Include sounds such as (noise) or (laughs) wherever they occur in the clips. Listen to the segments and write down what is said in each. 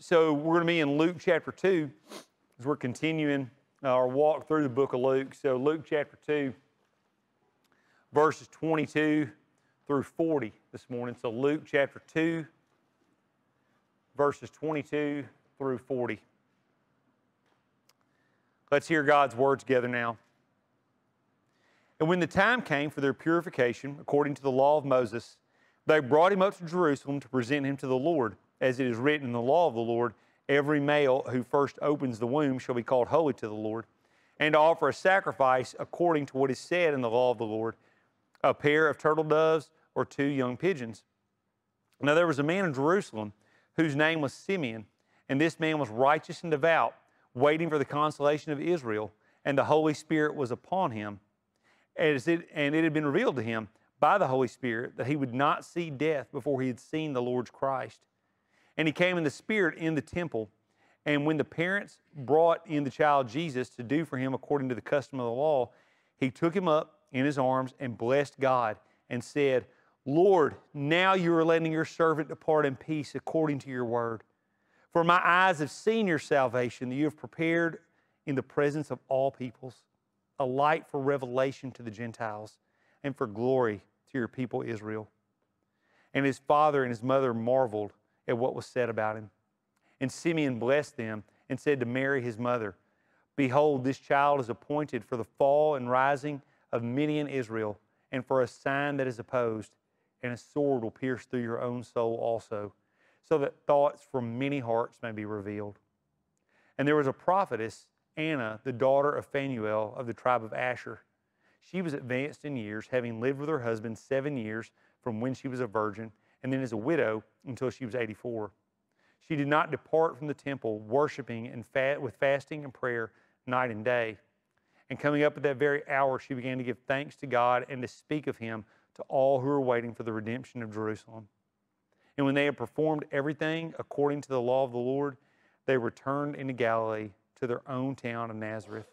so we're going to be in Luke chapter 2 as we're continuing uh, our walk through the book of Luke. So, Luke chapter 2, verses 22 through 40 this morning. So, Luke chapter 2, verses 22 through 40. Let's hear God's word together now. And when the time came for their purification, according to the law of Moses, they brought him up to Jerusalem to present him to the Lord as it is written in the law of the Lord, every male who first opens the womb shall be called holy to the Lord, and to offer a sacrifice according to what is said in the law of the Lord a pair of turtle doves or two young pigeons. Now there was a man in Jerusalem whose name was Simeon, and this man was righteous and devout, waiting for the consolation of Israel, and the Holy Spirit was upon him. As it, and it had been revealed to him by the Holy Spirit that he would not see death before he had seen the Lord's Christ. And he came in the Spirit in the temple. And when the parents brought in the child Jesus to do for him according to the custom of the law, he took him up in his arms and blessed God and said, Lord, now you are letting your servant depart in peace according to your word. For my eyes have seen your salvation that you have prepared in the presence of all peoples, a light for revelation to the Gentiles and for glory to your people Israel. And his father and his mother marveled at what was said about him. And Simeon blessed them and said to Mary, his mother, Behold, this child is appointed for the fall and rising of many in Israel, and for a sign that is opposed, and a sword will pierce through your own soul also, so that thoughts from many hearts may be revealed. And there was a prophetess, Anna, the daughter of Phanuel of the tribe of Asher. She was advanced in years, having lived with her husband seven years from when she was a virgin and then as a widow until she was 84. She did not depart from the temple, worshiping and with fasting and prayer night and day. And coming up at that very hour, she began to give thanks to God and to speak of him to all who were waiting for the redemption of Jerusalem. And when they had performed everything according to the law of the Lord, they returned into Galilee to their own town of Nazareth.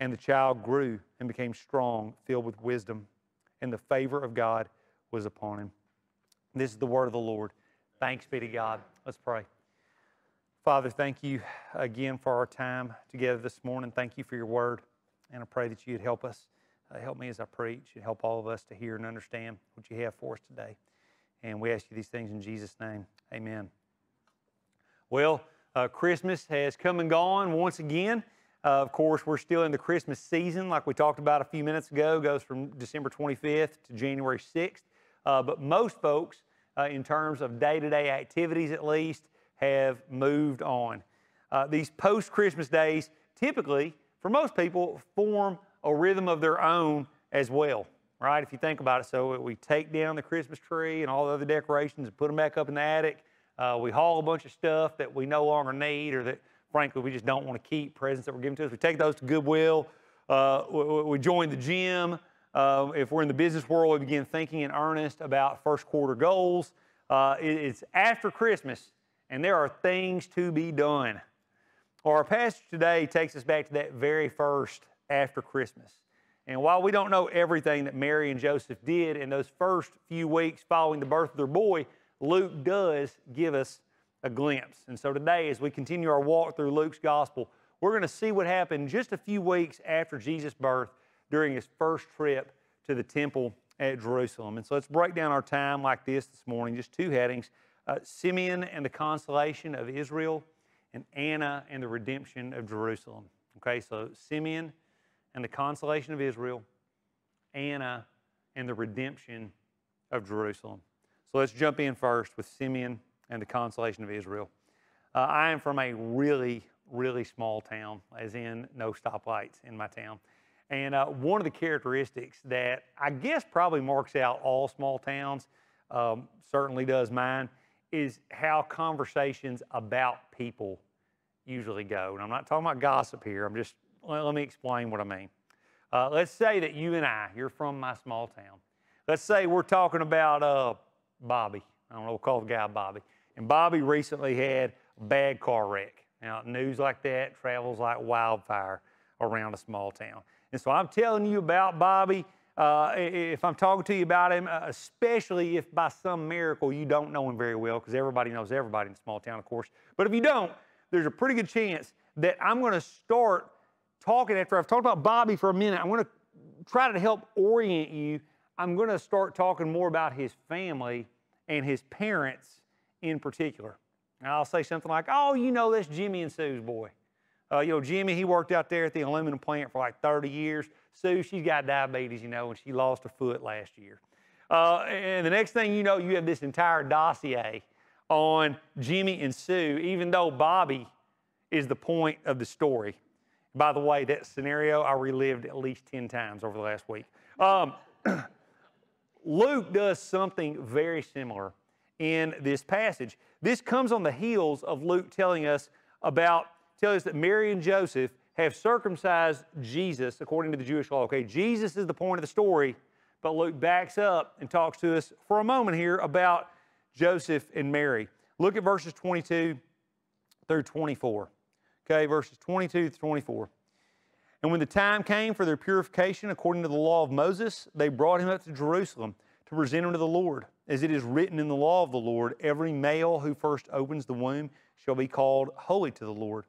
And the child grew and became strong, filled with wisdom, and the favor of God was upon him. This is the word of the Lord. Thanks be to God. Let's pray. Father, thank you again for our time together this morning. Thank you for your word. And I pray that you'd help us, uh, help me as I preach, and help all of us to hear and understand what you have for us today. And we ask you these things in Jesus' name. Amen. Well, uh, Christmas has come and gone once again. Uh, of course, we're still in the Christmas season, like we talked about a few minutes ago, it goes from December 25th to January 6th. Uh, but most folks, uh, in terms of day to day activities at least, have moved on. Uh, these post Christmas days typically, for most people, form a rhythm of their own as well, right? If you think about it, so we take down the Christmas tree and all the other decorations and put them back up in the attic. Uh, we haul a bunch of stuff that we no longer need or that, frankly, we just don't want to keep, presents that were given to us. We take those to Goodwill. Uh, we, we join the gym. Uh, if we're in the business world, we begin thinking in earnest about first quarter goals. Uh, it, it's after Christmas, and there are things to be done. Well, our passage today takes us back to that very first after Christmas. And while we don't know everything that Mary and Joseph did in those first few weeks following the birth of their boy, Luke does give us a glimpse. And so today, as we continue our walk through Luke's gospel, we're going to see what happened just a few weeks after Jesus' birth during his first trip to the temple at Jerusalem. And so let's break down our time like this this morning, just two headings uh, Simeon and the consolation of Israel, and Anna and the redemption of Jerusalem. Okay, so Simeon and the consolation of Israel, Anna and the redemption of Jerusalem. So let's jump in first with Simeon and the consolation of Israel. Uh, I am from a really, really small town, as in no stoplights in my town. And uh, one of the characteristics that I guess probably marks out all small towns, um, certainly does mine, is how conversations about people usually go. And I'm not talking about gossip here. I'm just, let, let me explain what I mean. Uh, let's say that you and I, you're from my small town. Let's say we're talking about uh, Bobby. I don't know, we'll call the guy Bobby. And Bobby recently had a bad car wreck. Now, news like that travels like wildfire around a small town. And so I'm telling you about Bobby uh, if I'm talking to you about him, uh, especially if by some miracle you don't know him very well, because everybody knows everybody in a small town, of course. But if you don't, there's a pretty good chance that I'm going to start talking after I've talked about Bobby for a minute. I'm going to try to help orient you. I'm going to start talking more about his family and his parents in particular. Now, I'll say something like, oh, you know, that's Jimmy and Sue's boy. Uh, you know, Jimmy, he worked out there at the aluminum plant for like 30 years. Sue, she's got diabetes, you know, and she lost a foot last year. Uh, and the next thing you know, you have this entire dossier on Jimmy and Sue, even though Bobby is the point of the story. By the way, that scenario I relived at least 10 times over the last week. Um, (clears throat) Luke does something very similar in this passage. This comes on the heels of Luke telling us about, telling us that Mary and Joseph have circumcised Jesus according to the Jewish law. Okay, Jesus is the point of the story, but Luke backs up and talks to us for a moment here about Joseph and Mary. Look at verses 22 through 24. Okay, verses 22 to 24. And when the time came for their purification according to the law of Moses, they brought him up to Jerusalem to present him to the Lord. As it is written in the law of the Lord, every male who first opens the womb shall be called holy to the Lord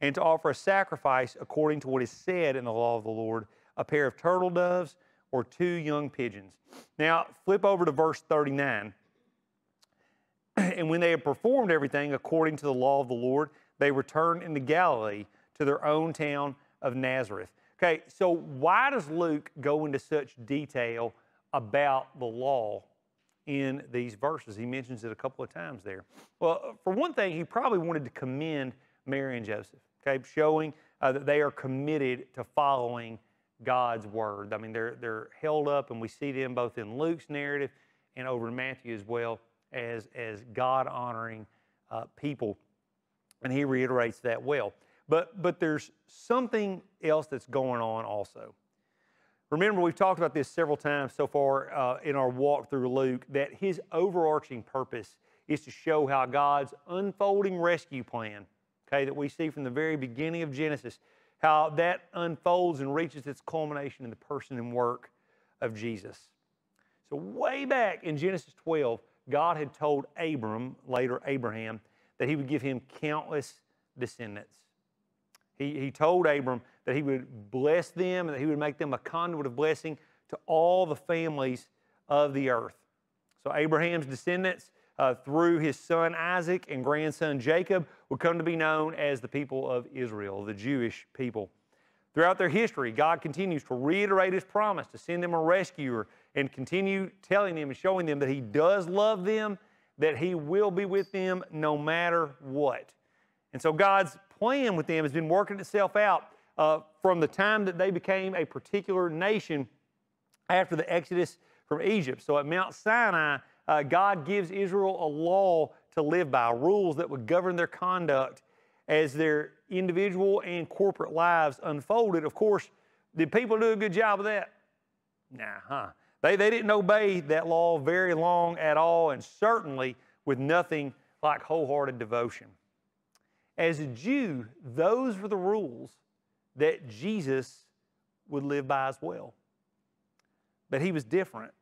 and to offer a sacrifice according to what is said in the law of the Lord a pair of turtle doves or two young pigeons. Now, flip over to verse 39. (clears throat) And when they had performed everything according to the law of the Lord, they returned into Galilee to their own town of Nazareth. Okay, so why does Luke go into such detail about the law in these verses? He mentions it a couple of times there. Well, for one thing, he probably wanted to commend Mary and Joseph okay, showing uh, that they are committed to following God's word. I mean, they're, they're held up, and we see them both in Luke's narrative and over in Matthew as well as, as God honoring uh, people. And he reiterates that well. But, but there's something else that's going on also. Remember, we've talked about this several times so far uh, in our walk through Luke that his overarching purpose is to show how God's unfolding rescue plan okay, that we see from the very beginning of Genesis, how that unfolds and reaches its culmination in the person and work of Jesus. So, way back in Genesis 12, God had told Abram, later Abraham, that he would give him countless descendants. He, he told Abram that he would bless them and that he would make them a conduit of blessing to all the families of the earth. So, Abraham's descendants uh, through his son Isaac and grandson Jacob would come to be known as the people of Israel, the Jewish people. Throughout their history, God continues to reiterate his promise to send them a rescuer and continue telling them and showing them that he does love them, that he will be with them no matter what. And so God's plan with them has been working itself out uh, from the time that they became a particular nation after the Exodus from Egypt. So at Mount Sinai, uh, God gives Israel a law to live by, rules that would govern their conduct as their individual and corporate lives unfolded. Of course, did people do a good job of that? Nah, huh? They, they didn't obey that law very long at all, and certainly with nothing like wholehearted devotion. As a Jew, those were the rules that Jesus would live by as well. But he was different.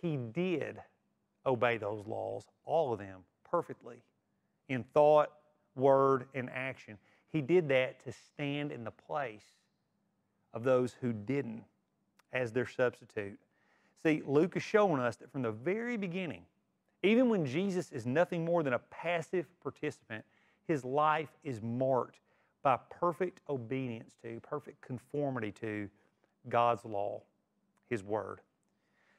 He did obey those laws, all of them, perfectly, in thought, word, and action. He did that to stand in the place of those who didn't as their substitute. See, Luke is showing us that from the very beginning, even when Jesus is nothing more than a passive participant, his life is marked by perfect obedience to, perfect conformity to God's law, his word.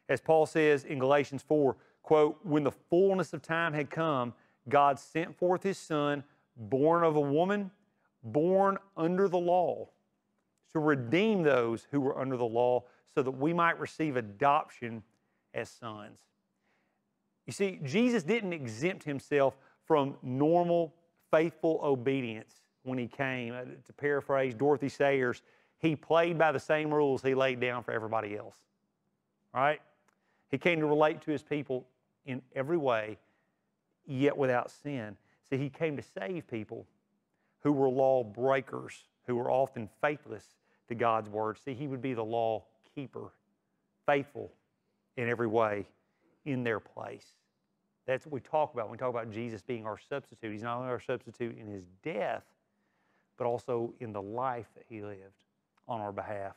As Paul says in Galatians 4, quote, when the fullness of time had come, God sent forth his son, born of a woman, born under the law, to redeem those who were under the law so that we might receive adoption as sons. You see, Jesus didn't exempt himself from normal, faithful obedience when he came. Uh, to paraphrase Dorothy Sayers, he played by the same rules he laid down for everybody else. Right? He came to relate to his people in every way, yet without sin. See, he came to save people who were law breakers, who were often faithless to God's word. See, he would be the law keeper faithful in every way in their place. That's what we talk about when we talk about Jesus being our substitute. He's not only our substitute in his death, but also in the life that he lived on our behalf.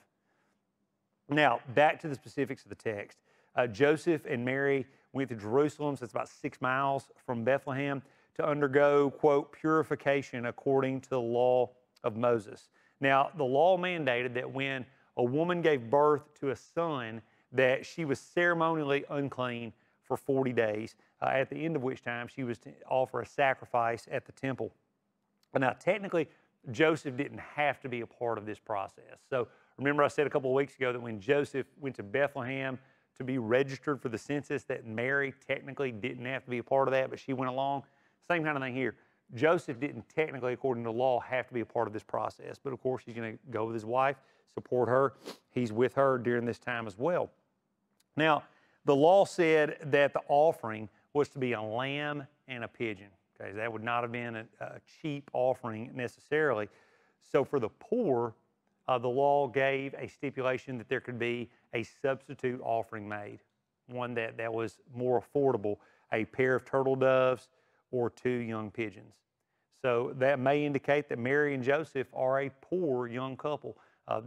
Now, back to the specifics of the text. Uh, Joseph and Mary went to Jerusalem, so it's about six miles from Bethlehem, to undergo, quote, purification according to the law of Moses. Now, the law mandated that when a woman gave birth to a son, that she was ceremonially unclean for 40 days, uh, at the end of which time she was to offer a sacrifice at the temple. Now, technically, Joseph didn't have to be a part of this process. So, remember, I said a couple of weeks ago that when Joseph went to Bethlehem to be registered for the census, that Mary technically didn't have to be a part of that, but she went along. Same kind of thing here. Joseph didn't technically, according to law, have to be a part of this process, but of course, he's going to go with his wife, support her. He's with her during this time as well. Now, the law said that the offering was to be a lamb and a pigeon. Okay, that would not have been a, a cheap offering necessarily. So for the poor, uh, the law gave a stipulation that there could be a substitute offering made, one that, that was more affordable, a pair of turtle doves or two young pigeons. So that may indicate that Mary and Joseph are a poor young couple. Uh,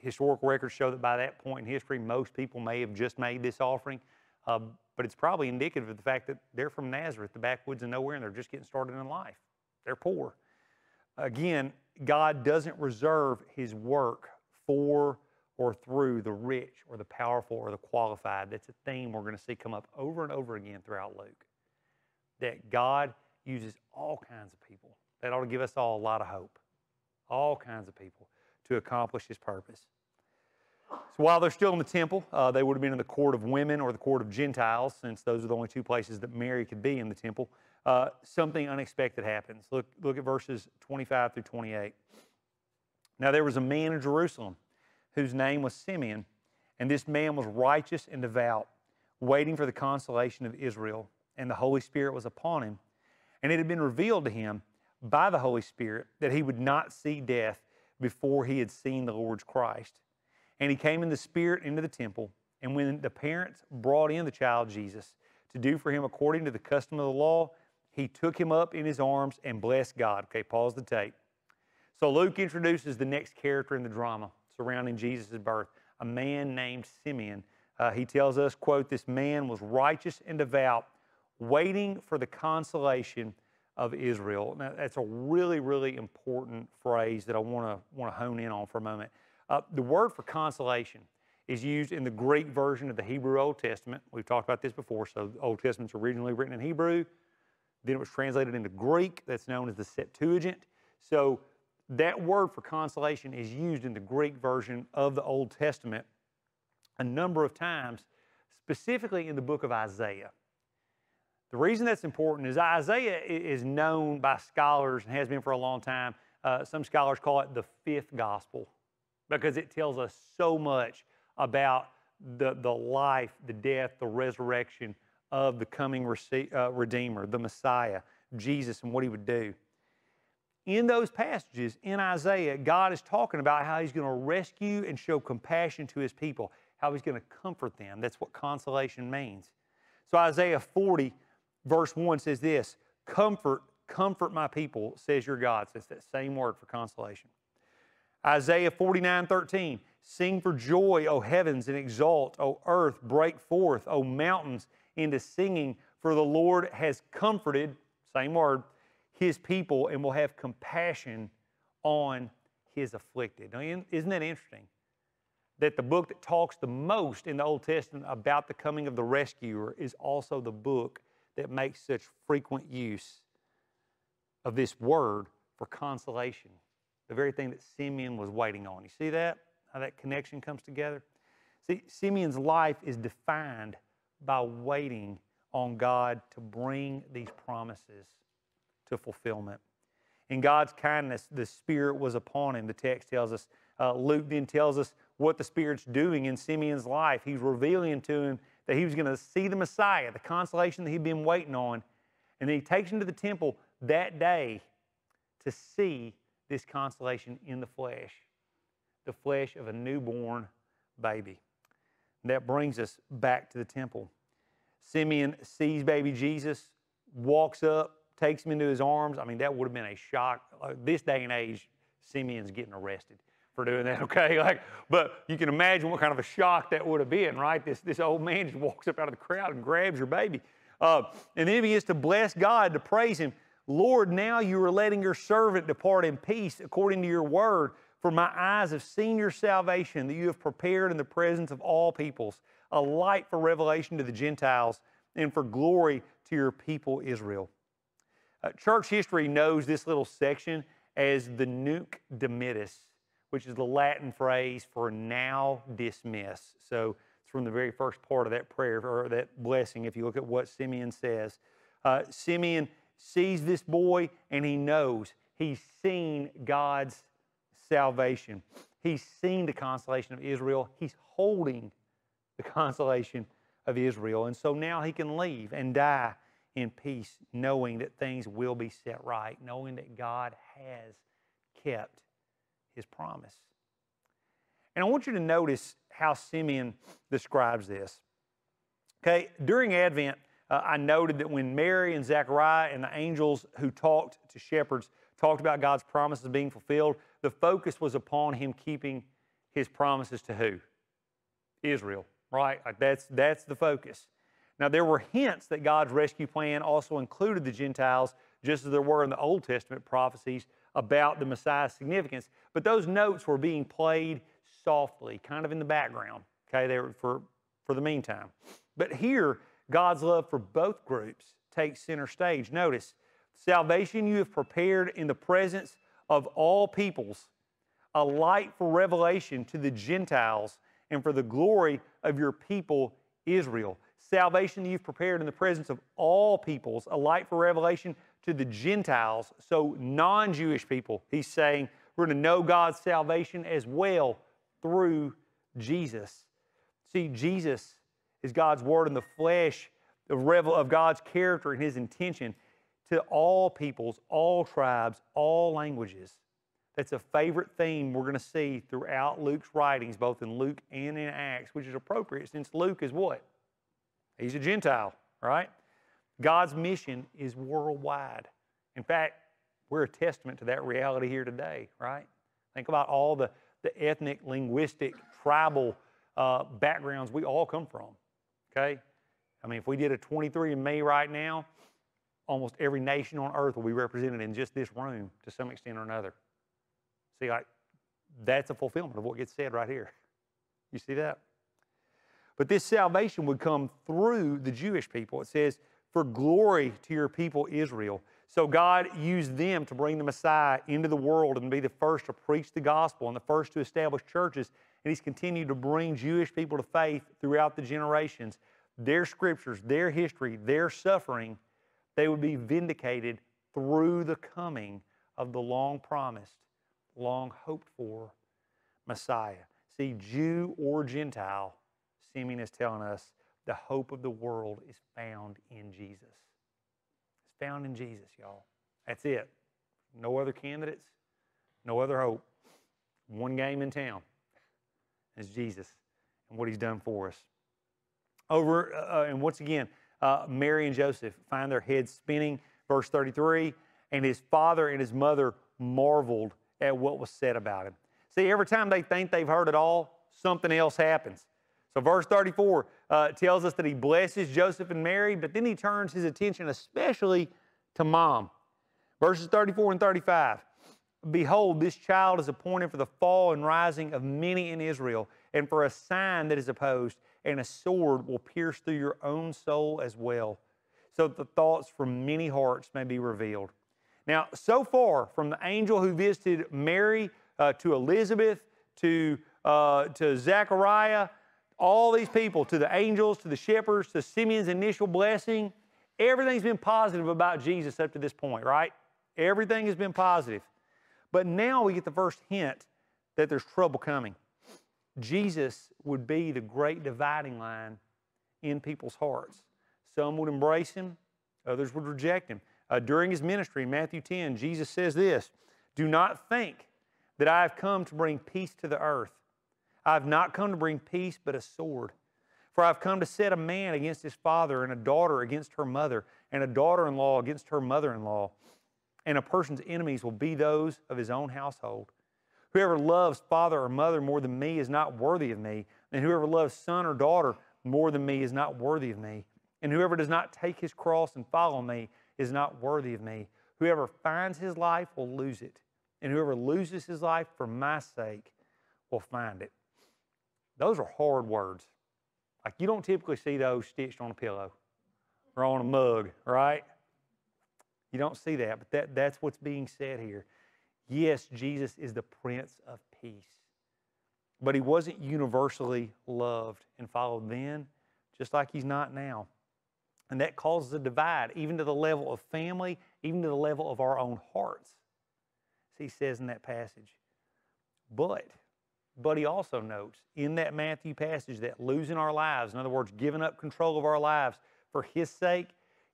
historical records show that by that point in history, most people may have just made this offering. Uh, but it's probably indicative of the fact that they're from Nazareth, the backwoods of nowhere, and they're just getting started in life. They're poor. Again, God doesn't reserve His work for or through the rich or the powerful or the qualified. That's a theme we're going to see come up over and over again throughout Luke. That God uses all kinds of people. That ought to give us all a lot of hope. All kinds of people to accomplish His purpose. So while they're still in the temple, uh, they would have been in the court of women or the court of Gentiles, since those are the only two places that Mary could be in the temple. Uh, something unexpected happens. Look, look at verses 25 through 28. Now there was a man in Jerusalem whose name was Simeon, and this man was righteous and devout, waiting for the consolation of Israel, and the Holy Spirit was upon him. And it had been revealed to him by the Holy Spirit that he would not see death before he had seen the Lord's Christ. And he came in the Spirit into the temple. And when the parents brought in the child Jesus to do for him according to the custom of the law, he took him up in his arms and blessed God. Okay, pause the tape. So Luke introduces the next character in the drama surrounding Jesus' birth, a man named Simeon. Uh, he tells us, quote, this man was righteous and devout, waiting for the consolation of Israel. Now, that's a really, really important phrase that I want to want to hone in on for a moment. Uh, the word for consolation is used in the Greek version of the Hebrew Old Testament. We've talked about this before. So, the Old Testament's originally written in Hebrew, then it was translated into Greek. That's known as the Septuagint. So, that word for consolation is used in the Greek version of the Old Testament a number of times, specifically in the book of Isaiah. The reason that's important is Isaiah is known by scholars and has been for a long time. Uh, some scholars call it the fifth gospel because it tells us so much about the, the life, the death, the resurrection of the coming uh, Redeemer, the Messiah, Jesus, and what he would do. In those passages in Isaiah, God is talking about how he's going to rescue and show compassion to his people, how he's going to comfort them. That's what consolation means. So Isaiah 40, verse 1 says this Comfort, comfort my people, says your God. So it's that same word for consolation. Isaiah 49 13. Sing for joy, O heavens, and exult, O earth, break forth, O mountains, into singing, for the Lord has comforted, same word, his people and will have compassion on his afflicted. Now, isn't that interesting? That the book that talks the most in the Old Testament about the coming of the rescuer is also the book that makes such frequent use of this word for consolation the very thing that Simeon was waiting on. You see that? How that connection comes together? See, Simeon's life is defined by waiting on God to bring these promises to fulfillment. In God's kindness, the Spirit was upon him, the text tells us. Uh, Luke then tells us what the Spirit's doing in Simeon's life. He's revealing to him that he was going to see the Messiah, the consolation that he'd been waiting on. And then he takes him to the temple that day to see this consolation in the flesh, the flesh of a newborn baby. That brings us back to the temple. Simeon sees baby Jesus, walks up, takes him into his arms. I mean, that would have been a shock. this day and age, Simeon's getting arrested for doing that, (laughs) okay? Like, but you can imagine what kind of a shock that would have been, right? This, this old man just walks up out of the crowd and grabs your baby. Uh, and then he begins to bless God, to praise him. Lord, now you are letting your servant depart in peace according to your word. For my eyes have seen your salvation that you have prepared in the presence of all peoples, a light for revelation to the Gentiles and for glory to your people Israel. Uh, church history knows this little section as the Nunc Dimittis, which is the Latin phrase for now dismiss. So it's from the very first part of that prayer or that blessing, if you look at what Simeon says. Uh, Simeon sees this boy and he knows he's seen God's salvation. He's seen the consolation of Israel. He's holding the consolation of Israel. And so now he can leave and die in peace, knowing that things will be set right, knowing that God has kept his promise. And I want you to notice how Simeon describes this. Okay, during Advent, uh, I noted that when Mary and Zechariah and the angels who talked to shepherds talked about God's promises being fulfilled, the focus was upon him keeping his promises to who? Israel, right? Like that's, that's the focus. Now, there were hints that God's rescue plan also included the Gentiles, just as there were in the Old Testament prophecies about the Messiah's significance. But those notes were being played softly, kind of in the background, okay, they were for, for the meantime. But here, God's love for both groups takes center stage. Notice, salvation you have prepared in the presence of all peoples, a light for revelation to the Gentiles and for the glory of your people Israel. Salvation you've prepared in the presence of all peoples, a light for revelation to the Gentiles, so non Jewish people. He's saying we're going to know God's salvation as well through Jesus. See, Jesus is God's word in the flesh of, revel- of God's character and his intention to all peoples, all tribes, all languages. That's a favorite theme we're going to see throughout Luke's writings, both in Luke and in Acts, which is appropriate since Luke is what? He's a Gentile, right? God's mission is worldwide. In fact, we're a testament to that reality here today, right? Think about all the, the ethnic, linguistic, tribal uh, backgrounds we all come from, okay? I mean, if we did a 23andMe right now, almost every nation on earth will be represented in just this room to some extent or another. See, like, that's a fulfillment of what gets said right here. You see that? But this salvation would come through the Jewish people. It says, for glory to your people Israel. So God used them to bring the Messiah into the world and be the first to preach the gospel and the first to establish churches. And He's continued to bring Jewish people to faith throughout the generations. Their scriptures, their history, their suffering, they would be vindicated through the coming of the long promised, long hoped for Messiah. See, Jew or Gentile, Simeon is telling us the hope of the world is found in Jesus. It's found in Jesus, y'all. That's it. No other candidates, no other hope. One game in town is Jesus and what he's done for us. Over, uh, uh, and once again, uh, Mary and Joseph find their heads spinning. Verse 33 and his father and his mother marveled at what was said about him. See, every time they think they've heard it all, something else happens. So, verse 34 uh, tells us that he blesses Joseph and Mary, but then he turns his attention especially to mom. Verses 34 and 35 Behold, this child is appointed for the fall and rising of many in Israel, and for a sign that is opposed, and a sword will pierce through your own soul as well, so that the thoughts from many hearts may be revealed. Now, so far, from the angel who visited Mary uh, to Elizabeth to, uh, to Zechariah, all these people, to the angels, to the shepherds, to Simeon's initial blessing, everything's been positive about Jesus up to this point, right? Everything has been positive. But now we get the first hint that there's trouble coming. Jesus would be the great dividing line in people's hearts. Some would embrace him, others would reject him. Uh, during his ministry in Matthew 10, Jesus says this Do not think that I have come to bring peace to the earth. I have not come to bring peace, but a sword. For I've come to set a man against his father, and a daughter against her mother, and a daughter in law against her mother in law. And a person's enemies will be those of his own household. Whoever loves father or mother more than me is not worthy of me, and whoever loves son or daughter more than me is not worthy of me. And whoever does not take his cross and follow me is not worthy of me. Whoever finds his life will lose it, and whoever loses his life for my sake will find it. Those are hard words. Like you don't typically see those stitched on a pillow or on a mug, right? You don't see that, but that, that's what's being said here. Yes, Jesus is the Prince of Peace, but he wasn't universally loved and followed then, just like he's not now. And that causes a divide, even to the level of family, even to the level of our own hearts, as he says in that passage. But but he also notes in that Matthew passage that losing our lives, in other words, giving up control of our lives for his sake,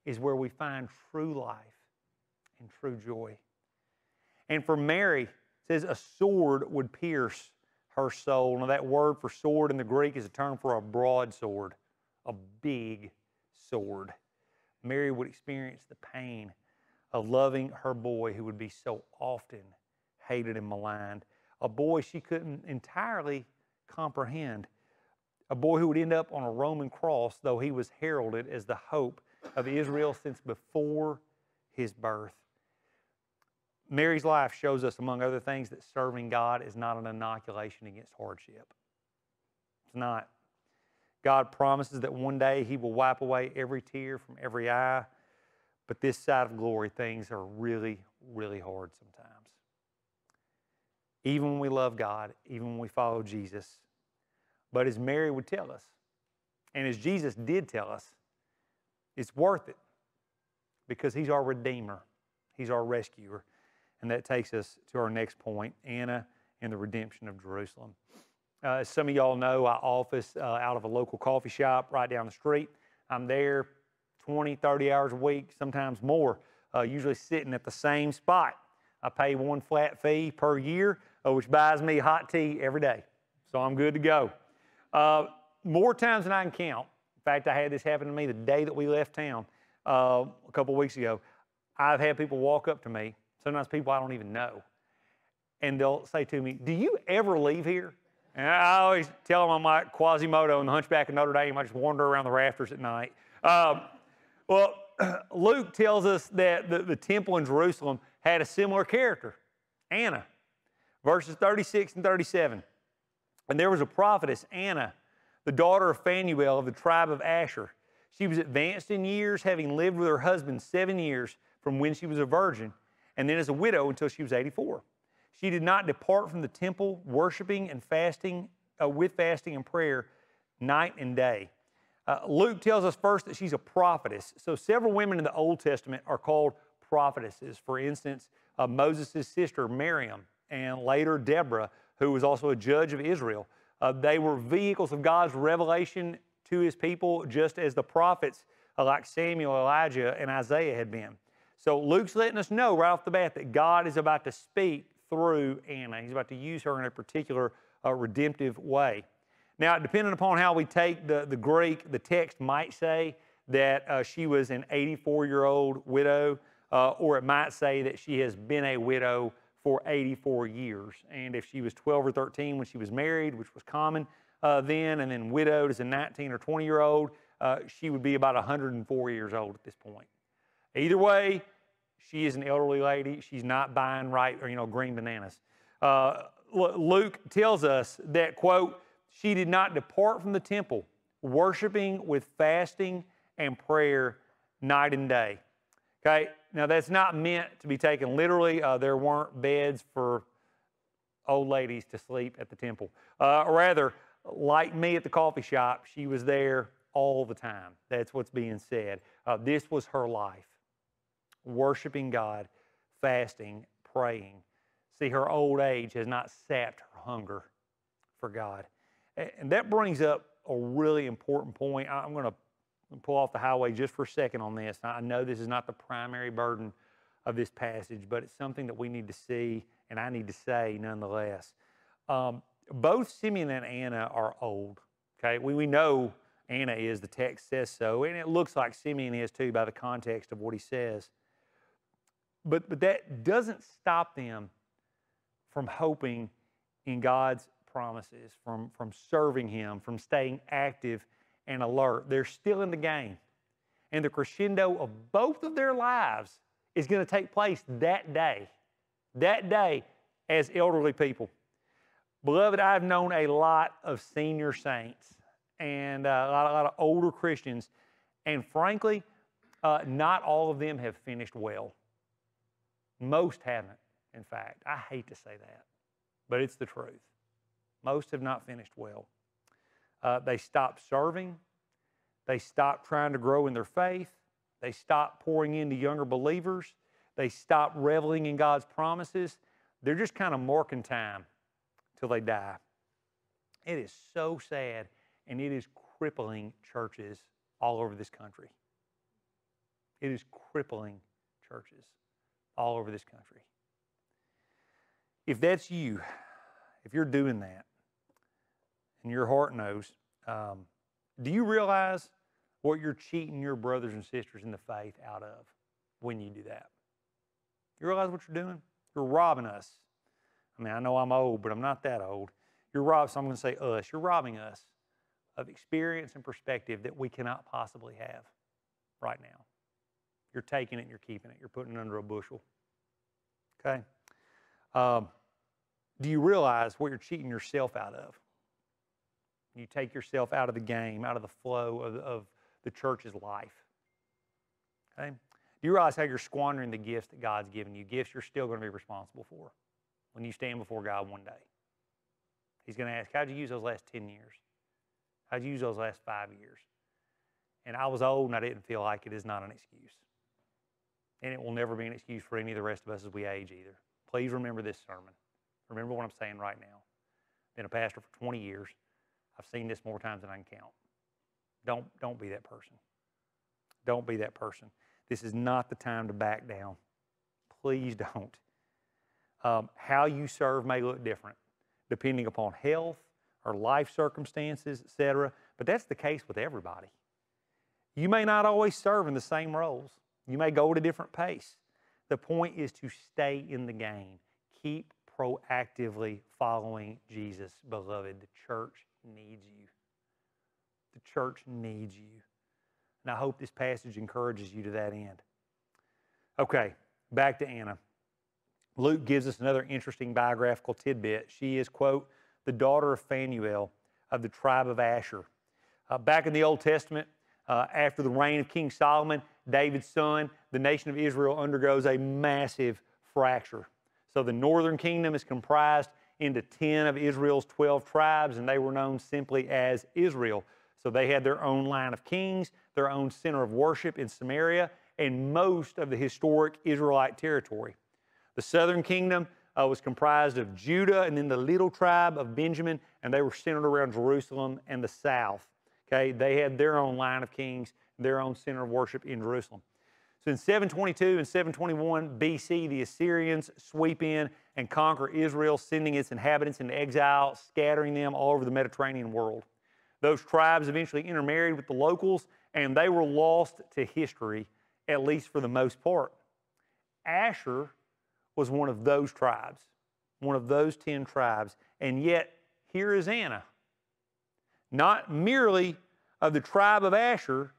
is where we find true life and true joy. And for Mary, says a sword would pierce her soul. Now, that word for sword in the Greek is a term for a broadsword, a big sword. Mary would experience the pain of loving her boy who would be so often hated and maligned a boy she couldn't entirely comprehend, a boy who would end up on a Roman cross, though he was heralded as the hope of Israel since before his birth. Mary's life shows us, among other things, that serving God is not an inoculation against hardship. It's not. God promises that one day He will wipe away every tear from every eye, but this side of glory, things are really, really hard sometimes even when we love God, even when we follow Jesus. But as Mary would tell us, and as Jesus did tell us, it's worth it because He's our Redeemer, He's our rescuer. And that takes us to our next point Anna and the redemption of Jerusalem. Uh, as some of y'all know, I office uh, out of a local coffee shop right down the street. I'm there 20, 30 hours a week, sometimes more, uh, usually sitting at the same spot. I pay one flat fee per year, uh, which buys me hot tea every day. So I'm good to go. Uh, more times than I can count. In fact, I had this happen to me the day that we left town uh, a couple weeks ago. I've had people walk up to me, sometimes people I don't even know, and they'll say to me, Do you ever leave here? And I always tell them I'm like Quasimodo and the Hunchback of Notre Dame. I just wander around the rafters at night. Um, well, (clears throat) Luke tells us that the, the temple in Jerusalem had a similar character, Anna verses 36 and 37. And there was a prophetess, Anna, the daughter of Phanuel of the tribe of Asher. She was advanced in years, having lived with her husband seven years from when she was a virgin, and then as a widow until she was 84. She did not depart from the temple, worshiping and fasting uh, with fasting and prayer night and day. Uh, Luke tells us first that she's a prophetess. So several women in the Old Testament are called prophetesses. For instance, uh, Moses' sister Miriam and later Deborah, who was also a judge of Israel. Uh, they were vehicles of God's revelation to his people, just as the prophets uh, like Samuel, Elijah, and Isaiah had been. So Luke's letting us know right off the bat that God is about to speak through Anna. He's about to use her in a particular uh, redemptive way. Now, depending upon how we take the, the Greek, the text might say that uh, she was an 84 year old widow, uh, or it might say that she has been a widow for 84 years. And if she was 12 or 13 when she was married, which was common uh, then, and then widowed as a 19 or 20 year old, uh, she would be about 104 years old at this point. Either way, she is an elderly lady. She's not buying right or you know green bananas. Uh, Luke tells us that quote she did not depart from the temple, worshiping with fasting and prayer night and day. Okay, now that's not meant to be taken literally. Uh, there weren't beds for old ladies to sleep at the temple. Uh, rather, like me at the coffee shop, she was there all the time. That's what's being said. Uh, this was her life worshiping God, fasting, praying. See, her old age has not sapped her hunger for God. And that brings up a really important point. I'm going to pull off the highway just for a second on this. I know this is not the primary burden of this passage, but it's something that we need to see and I need to say nonetheless. Um, both Simeon and Anna are old. Okay, we, we know Anna is. The text says so. And it looks like Simeon is too by the context of what he says. But, but that doesn't stop them from hoping in God's promises, from, from serving Him, from staying active and alert. They're still in the game. And the crescendo of both of their lives is going to take place that day. That day as elderly people. Beloved, I've known a lot of senior saints and uh, a, lot, a lot of older Christians, and frankly, uh, not all of them have finished well. Most haven't, in fact. I hate to say that, but it's the truth. Most have not finished well. Uh, they stop serving. They stop trying to grow in their faith. They stop pouring into younger believers. They stop reveling in God's promises. They're just kind of marking time till they die. It is so sad, and it is crippling churches all over this country. It is crippling churches all over this country. If that's you, if you're doing that, and your heart knows, um, do you realize what you're cheating your brothers and sisters in the faith out of when you do that? You realize what you're doing? You're robbing us. I mean, I know I'm old, but I'm not that old. You're robbing, so I'm going to say us. You're robbing us of experience and perspective that we cannot possibly have right now. You're taking it and you're keeping it. You're putting it under a bushel. Okay? Um, do you realize what you're cheating yourself out of? You take yourself out of the game, out of the flow of, of the church's life. Okay? Do you realize how you're squandering the gifts that God's given you? Gifts you're still going to be responsible for when you stand before God one day. He's going to ask, How'd you use those last 10 years? How'd you use those last five years? And I was old and I didn't feel like it is not an excuse. And it will never be an excuse for any of the rest of us as we age either. Please remember this sermon. Remember what I'm saying right now. Been a pastor for 20 years. I've seen this more times than I can count. Don't, don't be that person. Don't be that person. This is not the time to back down. Please don't. Um, how you serve may look different depending upon health or life circumstances, etc. But that's the case with everybody. You may not always serve in the same roles. You may go at a different pace. The point is to stay in the game. Keep proactively following Jesus, beloved. The church needs you. The church needs you. And I hope this passage encourages you to that end. Okay, back to Anna. Luke gives us another interesting biographical tidbit. She is, quote, the daughter of Phanuel of the tribe of Asher. Uh, back in the Old Testament, uh, after the reign of King Solomon, David's son, the nation of Israel undergoes a massive fracture. So the northern kingdom is comprised into 10 of Israel's 12 tribes, and they were known simply as Israel. So they had their own line of kings, their own center of worship in Samaria, and most of the historic Israelite territory. The southern kingdom uh, was comprised of Judah and then the little tribe of Benjamin, and they were centered around Jerusalem and the south. Okay, they had their own line of kings, their own center of worship in Jerusalem. So in 722 and 721 BC, the Assyrians sweep in and conquer Israel, sending its inhabitants into exile, scattering them all over the Mediterranean world. Those tribes eventually intermarried with the locals, and they were lost to history, at least for the most part. Asher was one of those tribes, one of those 10 tribes, and yet here is Anna. Not merely of the tribe of Asher,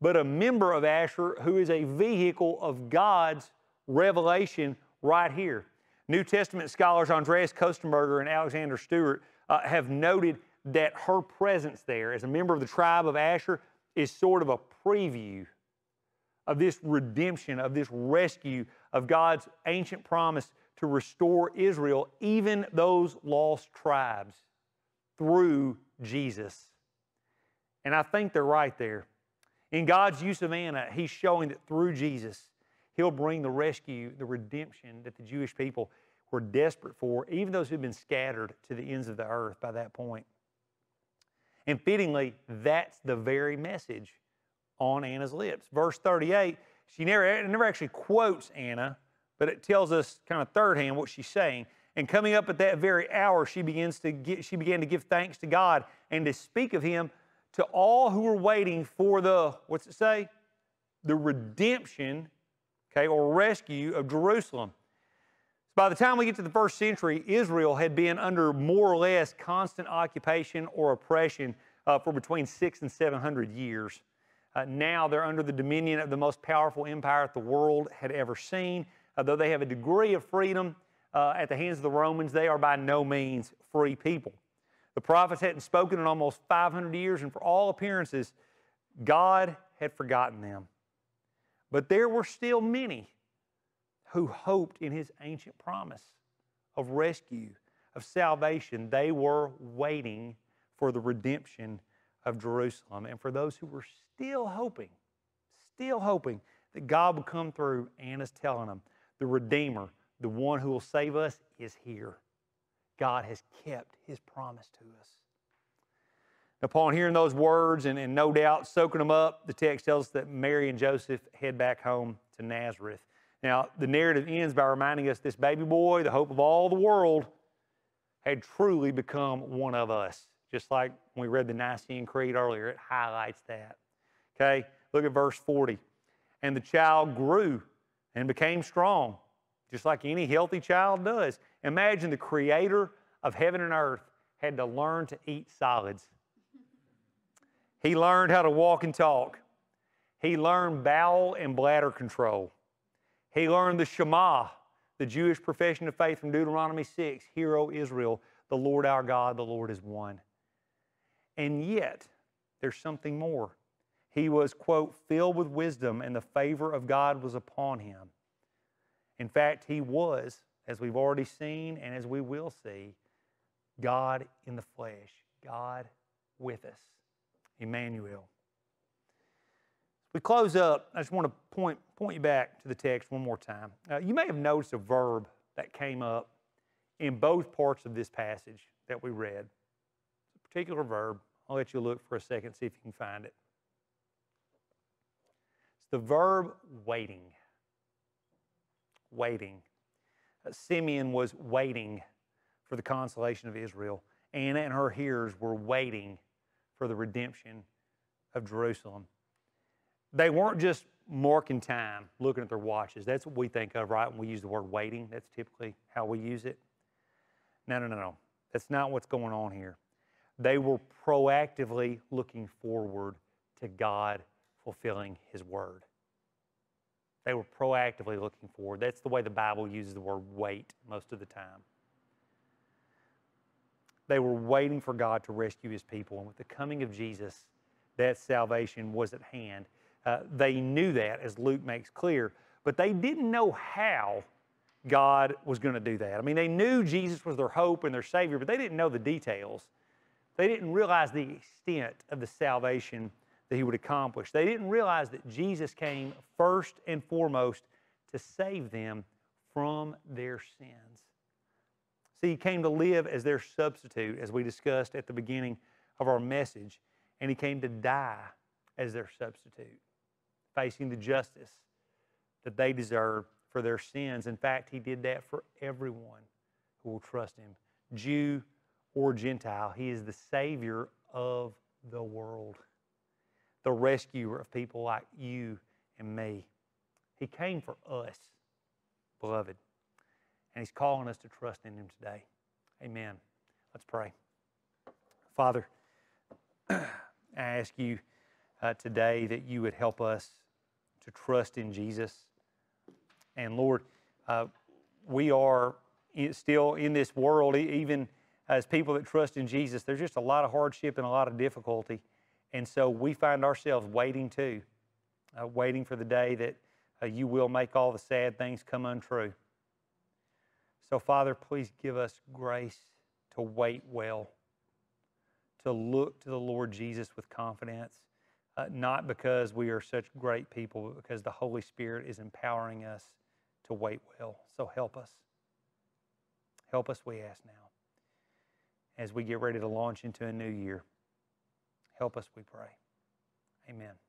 but a member of Asher who is a vehicle of God's revelation right here. New Testament scholars Andreas Kostenberger and Alexander Stewart uh, have noted that her presence there as a member of the tribe of Asher is sort of a preview of this redemption, of this rescue of God's ancient promise to restore Israel, even those lost tribes, through Jesus. And I think they're right there. In God's use of Anna, He's showing that through Jesus, He'll bring the rescue, the redemption that the Jewish people were desperate for, even those who've been scattered to the ends of the earth by that point. And fittingly, that's the very message on Anna's lips. Verse 38, she never, never actually quotes Anna, but it tells us kind of third hand what she's saying. And coming up at that very hour, she begins to get, she began to give thanks to God and to speak of Him to all who were waiting for the, what's it say? The redemption, okay, or rescue of Jerusalem. By the time we get to the first century, Israel had been under more or less constant occupation or oppression uh, for between six and seven hundred years. Uh, now they're under the dominion of the most powerful empire the world had ever seen. Uh, though they have a degree of freedom uh, at the hands of the Romans, they are by no means free people. The prophets hadn't spoken in almost 500 years, and for all appearances, God had forgotten them. But there were still many who hoped in his ancient promise of rescue, of salvation. They were waiting for the redemption of Jerusalem. And for those who were still hoping, still hoping that God would come through, Anna's telling them, the Redeemer, the one who will save us, is here. God has kept his promise to us. Upon hearing those words and, and no doubt soaking them up, the text tells us that Mary and Joseph head back home to Nazareth. Now, the narrative ends by reminding us this baby boy, the hope of all the world, had truly become one of us. Just like when we read the Nicene Creed earlier, it highlights that. Okay, look at verse 40. And the child grew and became strong, just like any healthy child does. Imagine the creator of heaven and earth had to learn to eat solids. He learned how to walk and talk. He learned bowel and bladder control. He learned the Shema, the Jewish profession of faith from Deuteronomy 6 Hear, O Israel, the Lord our God, the Lord is one. And yet, there's something more. He was, quote, filled with wisdom, and the favor of God was upon him. In fact, he was, as we've already seen and as we will see, God in the flesh, God with us, Emmanuel we close up, I just want to point, point you back to the text one more time. Uh, you may have noticed a verb that came up in both parts of this passage that we read. It's a particular verb. I'll let you look for a second, see if you can find it. It's the verb waiting. Waiting. Simeon was waiting for the consolation of Israel. Anna and her hearers were waiting for the redemption of Jerusalem they weren't just marking time, looking at their watches. That's what we think of, right? When we use the word waiting, that's typically how we use it. No, no, no, no. That's not what's going on here. They were proactively looking forward to God fulfilling His word. They were proactively looking forward. That's the way the Bible uses the word wait most of the time. They were waiting for God to rescue His people. And with the coming of Jesus, that salvation was at hand. Uh, they knew that, as Luke makes clear, but they didn't know how God was going to do that. I mean, they knew Jesus was their hope and their Savior, but they didn't know the details. They didn't realize the extent of the salvation that He would accomplish. They didn't realize that Jesus came first and foremost to save them from their sins. See, He came to live as their substitute, as we discussed at the beginning of our message, and He came to die as their substitute facing the justice that they deserve for their sins. In fact, He did that for everyone who will trust Him, Jew or Gentile. He is the Savior of the world, the rescuer of people like you and me. He came for us, beloved, and He's calling us to trust in Him today. Amen. Let's pray. Father, (clears throat) I ask you uh, today that you would help us to trust in Jesus. And Lord, uh, we are still in this world, even as people that trust in Jesus, there's just a lot of hardship and a lot of difficulty. And so we find ourselves waiting too, uh, waiting for the day that uh, you will make all the sad things come untrue. So, Father, please give us grace to wait well, to look to the Lord Jesus with confidence uh, not because we are such great people, but because the Holy Spirit is empowering us to wait well. So help us. Help us, we ask now. As we get ready to launch into a new year, help us, we pray. Amen.